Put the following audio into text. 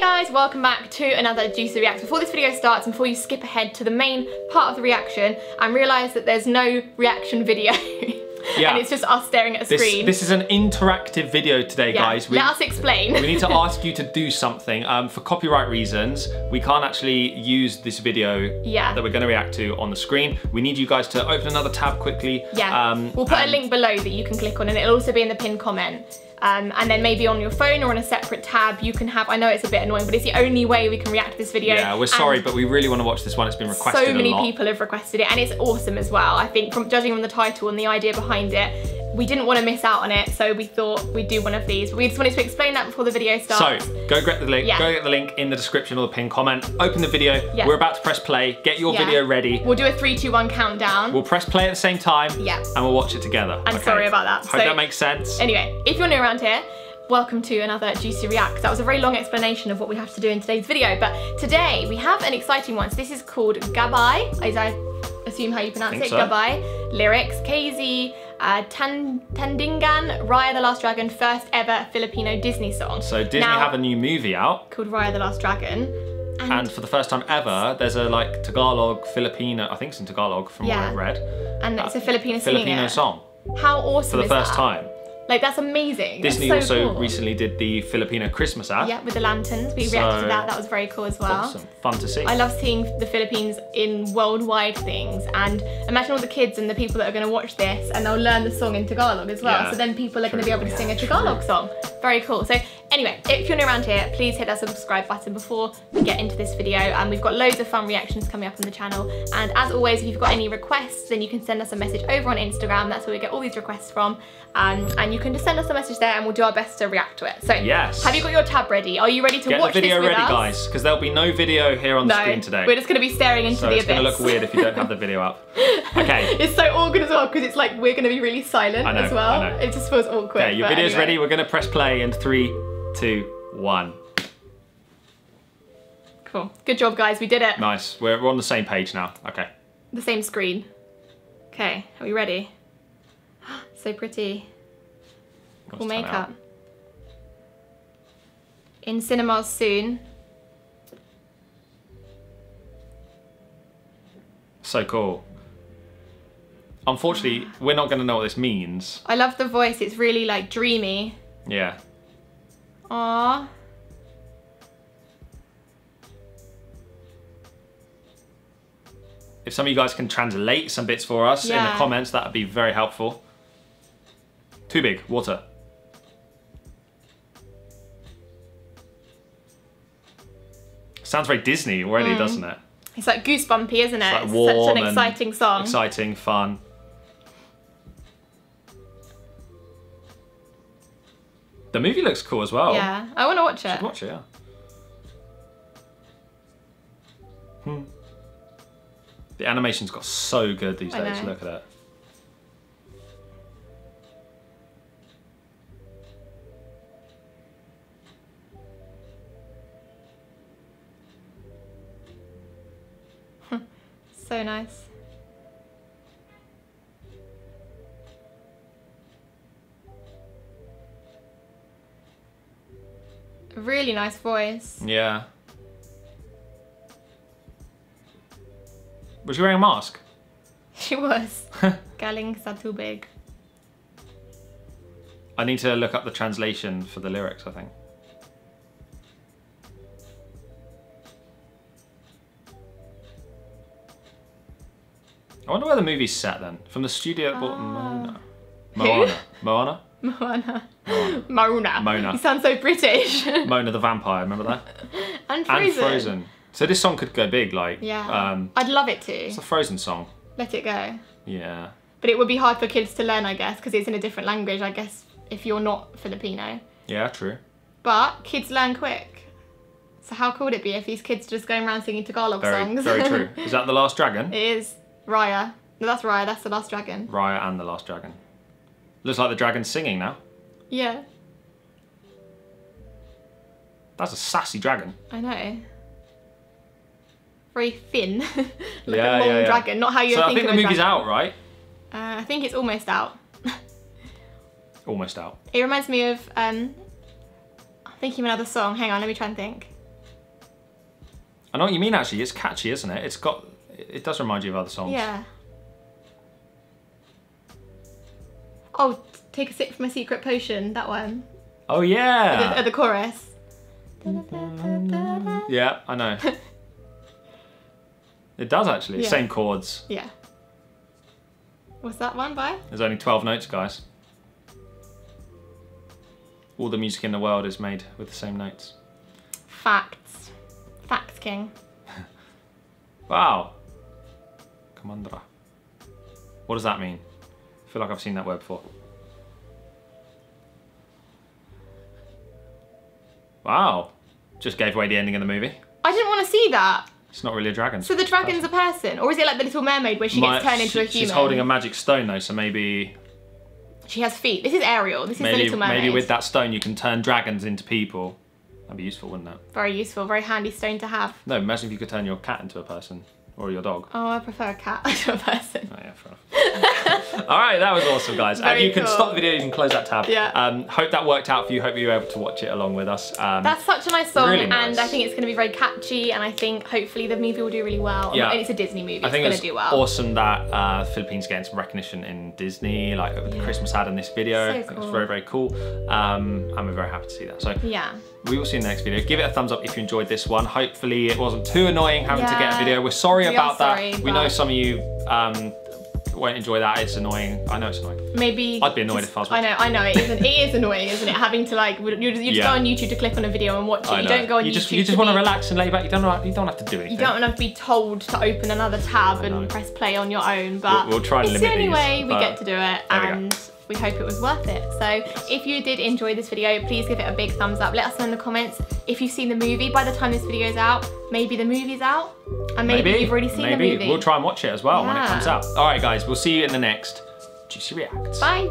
Hey guys, welcome back to another Juicy React. Before this video starts and before you skip ahead to the main part of the reaction and realise that there's no reaction video. Yeah. and it's just us staring at a This, screen. this is an interactive video today, Yeah, guys. We, Let us explain. we need to ask you to do something. Um, for copyright reasons, we can't actually use this video Yeah. that we're going to react to on the screen. We need you guys to open another tab quickly. Yeah, Um, we'll put a link below that you can click on and it'll also be in the pinned comment. Um, and then maybe on your phone or on a separate tab you can have, I know it's a bit annoying, but it's the only way we can react to this video. Yeah, we're sorry, And but we really want to watch this one. It's been requested so many people have requested it and it's awesome as well. I think from judging from the title and the idea behind it, we didn't want to miss out on it, so we thought we'd do one of these. We just wanted to explain that before the video starts. So go get the link. Yeah. Go get the link in the description or the pinned comment. Open the video. Yeah. We're about to press play. Get your Yeah. video ready. We'll do a three, two, one countdown. We'll press play at the same time. Yeah. And we'll watch it together. I'm okay? sorry about that. Hope So- that makes sense. Anyway, if you're new around here, welcome to another Juicy React. That was a very long explanation of what we have to do in today's video, but today we have an exciting one. So this is called Gabay, as I assume how you pronounce it, so. Gabay. Lyrics, KZ, uh, Tan Tandingan, Raya the Last Dragon, first ever Filipino Disney song. So Disney Now- have a new movie out. called Raya the Last Dragon. And, And for the first time ever, there's a like Tagalog Filipino, I think it's in Tagalog from Yeah. what I read. and it's a Filipino singing Filipino it. song How awesome for the first that? time. Like that's amazing. That's Disney so also cool. recently did the Filipino Christmas ad. Yeah, with the lanterns. We reacted to that. That was very cool as well. Awesome. Fun to see. I love seeing the Philippines in worldwide things and imagine all the kids and the people that are going to watch this and they'll learn the song in Tagalog as well. Yeah. So then people are going to be able to sing a Tagalog song. Very cool. So anyway, if you're new around here, please hit that subscribe button before we get into this video. And we've got loads of fun reactions coming up on the channel. And as always, if you've got any requests, then you can send us a message over on Instagram. That's where we get all these requests from. Um, and you can just send us a message there and we'll do our best to react to it. So Yes. have you got your tab ready? Are you ready to Get watch the video ready, us? guys, because there'll be no video here on the screen today. we're just going to be staring into so the it's abyss. going to look weird if you don't have the video up. Okay. It's so awkward as well because it's like we're going to be really silent know, as well. It just feels awkward. Okay, your video's anyway. ready. We're going to press play in three, two, one. Cool. Good job, guys. We did it. Nice. We're, we're on the same page now. Okay. The same screen. Okay, are we ready? so pretty. Cool makeup. In cinemas soon. So cool. Unfortunately, we're not going to know what this means. I love the voice. It's really like dreamy. Yeah. Aww. If some of you guys can translate some bits for us in the comments, that would be very helpful. Too big. Water. Sounds very Disney already, mm. doesn't it? It's like goosebumpy, isn't it? like It's warm such an exciting song. Exciting, fun. The movie looks cool as well. Yeah, I want to watch it. Should watch it, yeah. Hmm. The animation's got so good these I days. know. Look at it. So nice. Really nice voice. Yeah. Was she wearing a mask? She was. Galing sa tubig. I need to look up the translation for the lyrics, I think. I wonder where the movie's set then. From the studio that bought Mona. Moana. Moana? Moana. Maruna. Mona. You sound so British. Mona the vampire, remember that? and Frozen. And Frozen. So this song could go big, like. Yeah. Um, I'd love it to. it's a Frozen song. Let it go. Yeah. But it would be hard for kids to learn, I guess, because it's in a different language, I guess, if you're not Filipino. Yeah, true. But kids learn quick. So how cool would it be if these kids are just going around singing Tagalog Very, songs? very true. Is that the last dragon? it is Raya. No, that's Raya. That's the last dragon. Raya and the last dragon. Looks like the dragon's singing now. Yeah, That's a sassy dragon. I know. Very thin, like Yeah, a long yeah, yeah. dragon. Not how you so I think think of the movie's dragon. out, right? Uh, I think it's almost out. Almost out. It reminds me of um, I'm thinking of another song. Hang on, let me try and think. I know what you mean. Actually, it's catchy, isn't it? It's got. It does remind you of other songs. Yeah. Oh, take a sip from my secret potion. That one. Oh At yeah. the, at the chorus. Mm. Yeah, I know. it does actually. Yeah. Same chords. Yeah. What's that one by? There's only 12 notes, guys. All the music in the world is made with the same notes. Facts. Facts King. Wow. Kumandra. What does that mean? I feel like I've seen that word before. Wow. Just gave away the ending of the movie. I didn't want to see that. It's not really a dragon. So the dragon's a person, or is it like the Little Mermaid where she My- gets turned into a human? She's holding a magic stone though, so maybe She has feet. This is Ariel. This is the Little Mermaid. maybe with that stone you can turn dragons into people. That'd be useful, wouldn't it? Very useful, very handy stone to have. No, imagine if you could turn your cat into a person or your dog. Oh, I prefer a cat to a person. Oh, yeah, fair enough. All right, that was awesome, guys. Very and you can stop the video, you can close that tab. Yeah. Um, hope that worked out for you. Hope you were able to watch it along with us. Um, That's such a nice song, Really and. I think it's going to be very catchy, and I think hopefully the movie will do really well. Yeah. And it's a Disney movie. I think it's it's going to do well. awesome that uh, Philippines getting some recognition in Disney, like Yeah. Christmas ad in this video. So I think it's very, very cool. Um, and we're very happy to see that. So Yeah. we will see you in the next video. Give it a thumbs up if you enjoyed this one. Hopefully it wasn't too annoying having to get a video. We're sorry We about sorry, that. We know some of you um, won't enjoy that. It's annoying. I know it's annoying. Maybe. I'd be annoyed if I was I know, I know. It is, it is annoying, isn't it? Having to like, you just, you just Yeah. go on YouTube to click on a video and watch it. You don't go on you YouTube. just you just want to relax and lay back. You don't know, you don't have to do anything. You don't want to be told to open another tab and press play on your own, but We'll- we'll try and it's the only these, way we get to do it, there we go. and we hope it was worth it. So, if you did enjoy this video, please give it a big thumbs up. Let us know in the comments if you've seen the movie. By the time this video is out, maybe the movie's out, and maybe, you've already seen maybe. the movie. We'll try and watch it as well when it comes out. All right, guys. We'll see you in the next Juicy Reacts. Bye.